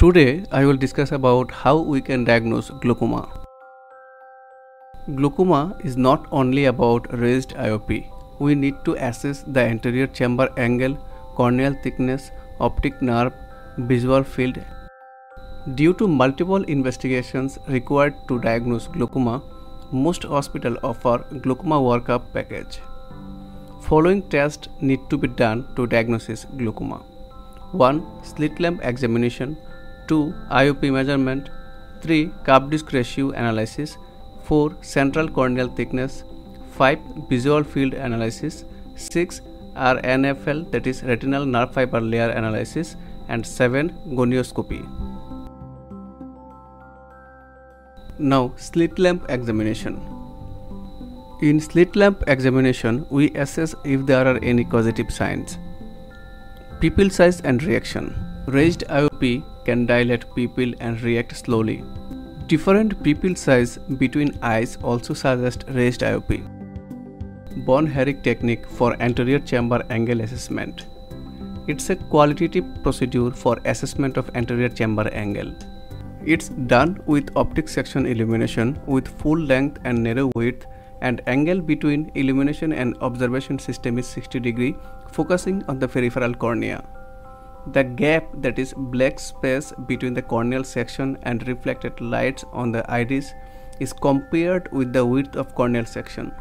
Today I will discuss about how we can diagnose glaucoma. Glaucoma is not only about raised IOP. We need to assess the anterior chamber angle, corneal thickness, optic nerve, visual field. Due to multiple investigations required to diagnose glaucoma, most hospitals offer glaucoma workup package. Following tests need to be done to diagnose glaucoma. 1. Slit lamp examination 2. IOP measurement 3. Cup disc ratio analysis 4. Central corneal thickness 5. Visual field analysis 6. RNFL that is retinal nerve fiber layer analysis and 7. Gonioscopy Now slit lamp examination. In slit lamp examination, we assess if there are any causative signs. Pupil size and reaction. Raised IOP can dilate pupil and react slowly. Different pupil size between eyes also suggest raised IOP. Von Herrick technique for anterior chamber angle assessment. It's a qualitative procedure for assessment of anterior chamber angle. It's done with optic section illumination with full length and narrow width and angle between illumination and observation system is 60 degree focusing on the peripheral cornea. The gap that is black space between the corneal section and reflected lights on the iris is compared with the width of corneal section.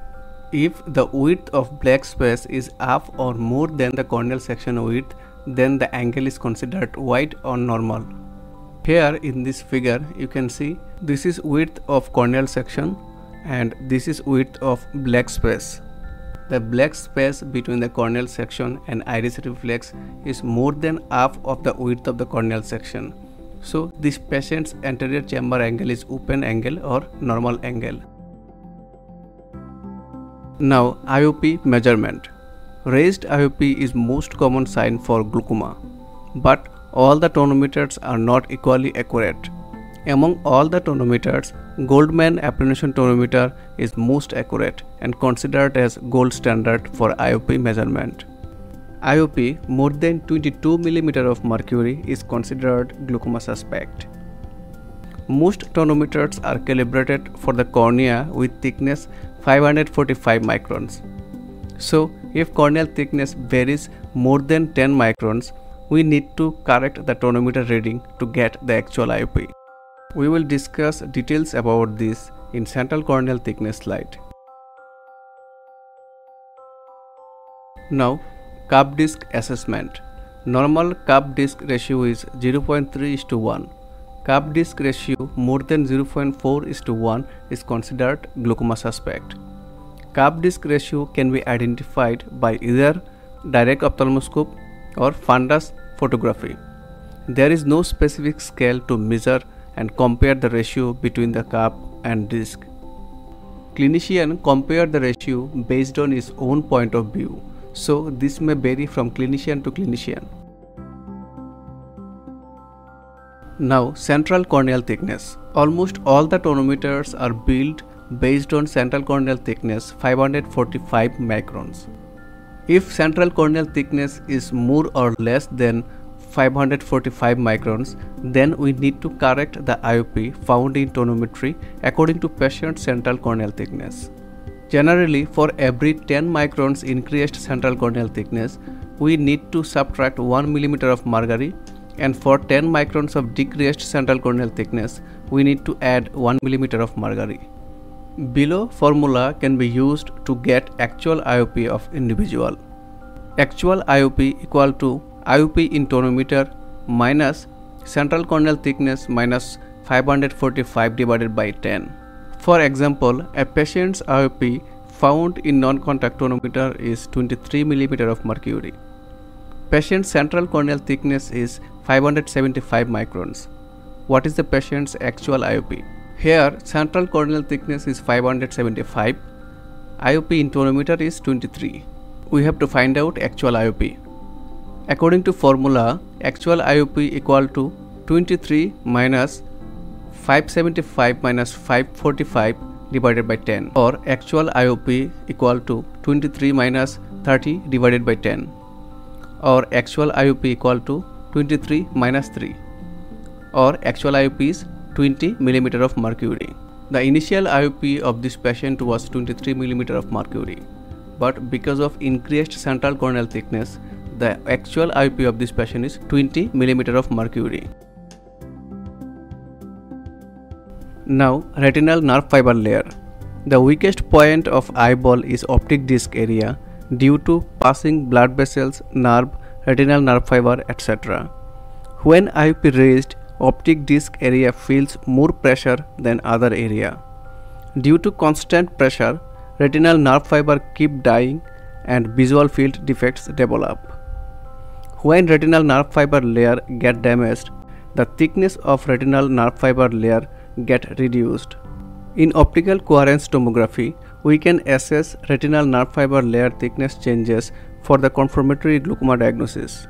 If the width of black space is half or more than the corneal section width, then the angle is considered wide or normal. Here in this figure you can see this is width of corneal section and this is width of black space. The black space between the corneal section and iris reflex is more than half of the width of the corneal section. So this patient's anterior chamber angle is open angle or normal angle. Now IOP measurement. Raised IOP is most common sign for glaucoma but all the tonometers are not equally accurate. Among all the tonometers, Goldmann applanation tonometer is most accurate and considered as gold standard for IOP measurement. IOP more than 22 mm of mercury is considered glaucoma suspect. Most tonometers are calibrated for the cornea with thickness 545 microns. So, if corneal thickness varies more than 10 microns, we need to correct the tonometer reading to get the actual IOP. We will discuss details about this in central corneal thickness slide. Now, cup disc assessment. Normal cup disc ratio is 0.3 is to 1. Cup disc ratio more than 0.4 is to 1 is considered glaucoma suspect. Cup disc ratio can be identified by either direct ophthalmoscope or fundus photography. There is no specific scale to measure and compare the ratio between the cup and disc. Clinician compare the ratio based on his own point of view, so this may vary from clinician to clinician. Now, central corneal thickness. Almost all the tonometers are built based on central corneal thickness 545 microns. If central corneal thickness is more or less than 545 microns, then we need to correct the IOP found in tonometry according to patient's central corneal thickness. Generally, for every 10 microns increased central corneal thickness, we need to subtract 1 mm of mercury and for 10 microns of decreased central corneal thickness, we need to add 1 mm of mercury. Below formula can be used to get actual IOP of individual. Actual IOP equal to IOP in tonometer minus central corneal thickness minus 545 divided by 10. For example, a patient's IOP found in non-contact tonometer is 23 mm of mercury. Patient's central corneal thickness is 575 microns. What is the patient's actual IOP? Here, central corneal thickness is 575. IOP in tonometer is 23. We have to find out actual IOP. According to formula, actual IOP equal to 23 minus 575 minus 545 divided by 10 or actual IOP equal to 23 minus 30 divided by 10 or actual IOP equal to 23 minus 3. or actual IOP is 20 mm of mercury. The initial IOP of this patient was 23 mm of mercury, but because of increased central corneal thickness, the actual IOP of this patient is 20 mm of mercury. Now, retinal nerve fiber layer. The weakest point of eyeball is optic disc area due to passing blood vessels, nerve, retinal nerve fiber, etc. When IOP raised, optic disc area feels more pressure than other area. Due to constant pressure, retinal nerve fiber keep dying and visual field defects develop. When retinal nerve fiber layer get damaged, the thickness of retinal nerve fiber layer get reduced. In optical coherence tomography, we can assess retinal nerve fiber layer thickness changes for the confirmatory glaucoma diagnosis.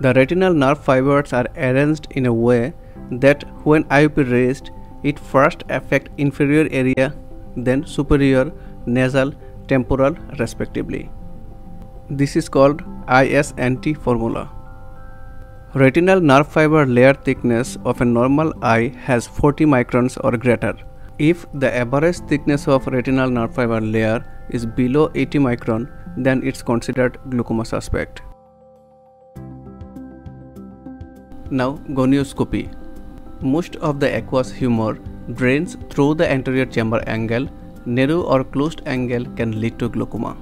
The retinal nerve fibers are arranged in a way that when IOP raised, it first affect inferior area, then superior, nasal, temporal respectively. This is called ISNT formula. Retinal nerve fiber layer thickness of a normal eye has 40 microns or greater. If the average thickness of retinal nerve fiber layer is below 80 micron, then it's considered glaucoma suspect. Now gonioscopy. Most of the aqueous humor drains through the anterior chamber angle. Narrow or closed angle can lead to glaucoma.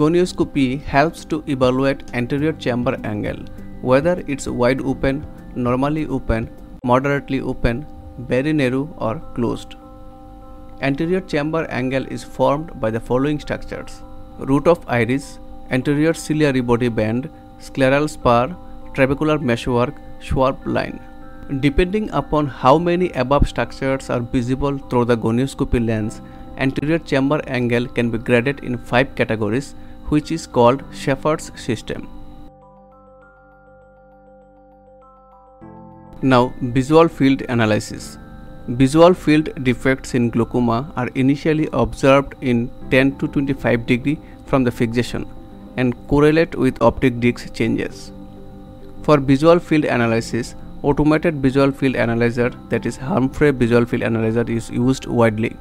Gonioscopy helps to evaluate anterior chamber angle, whether it's wide open, normally open, moderately open, very narrow or closed. Anterior chamber angle is formed by the following structures. Root of iris, anterior ciliary body band, scleral spur, trabecular meshwork, Schwalbe line. Depending upon how many above structures are visible through the gonioscopy lens, anterior chamber angle can be graded in five categories, which is called Shaffer's system. Now, visual field analysis. Visual field defects in glaucoma are initially observed in 10 to 25 degree from the fixation and correlate with optic disc changes. For visual field analysis, automated visual field analyzer that is Humphrey visual field analyzer is used widely.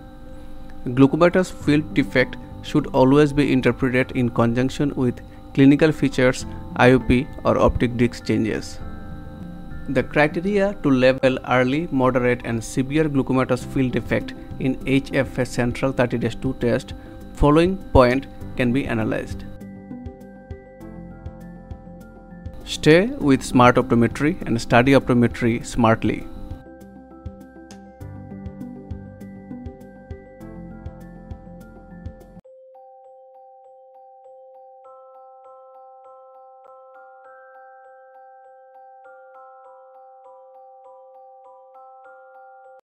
Glaucomatous field defect should always be interpreted in conjunction with clinical features, IOP or optic disc changes. The criteria to label early, moderate and severe glaucomatous field defect in HFA central 30 days 2 test following point can be analyzed. Stay with smart optometry and study optometry smartly.